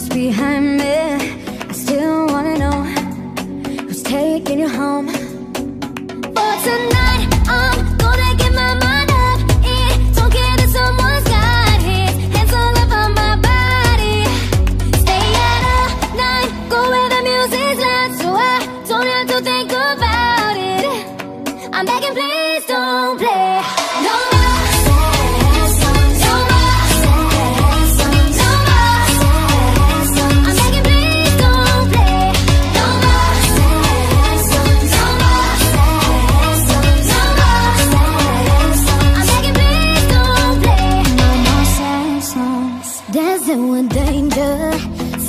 to behind me. I still wanna know Who's taking you home. For tonight I'm gonna get my mind up. It don't care that someone's got his hands all up on my body. Stay out all night, go where the music's loud. So I don't have to think about it. I'm begging please don't play Dancing with danger,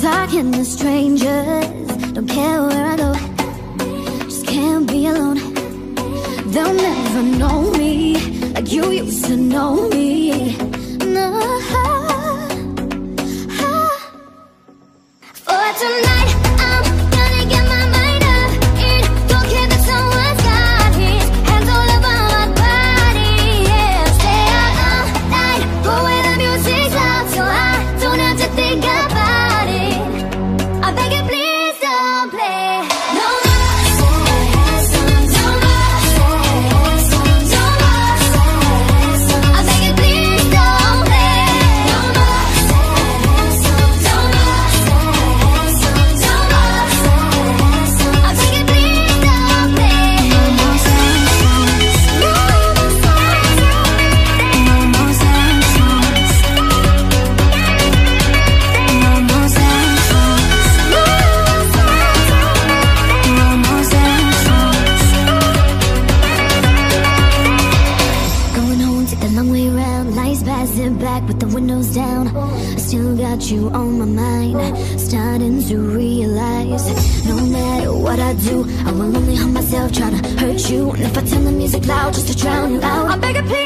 talking to strangers. Don't care where I go, just can't be alone. They'll never know me like you used to know me. No. Down. I still got you on my mind. Starting to realize no matter what I do, I will only harm myself trying to hurt you. And if I turn the music loud just to drown you out, I beg a please.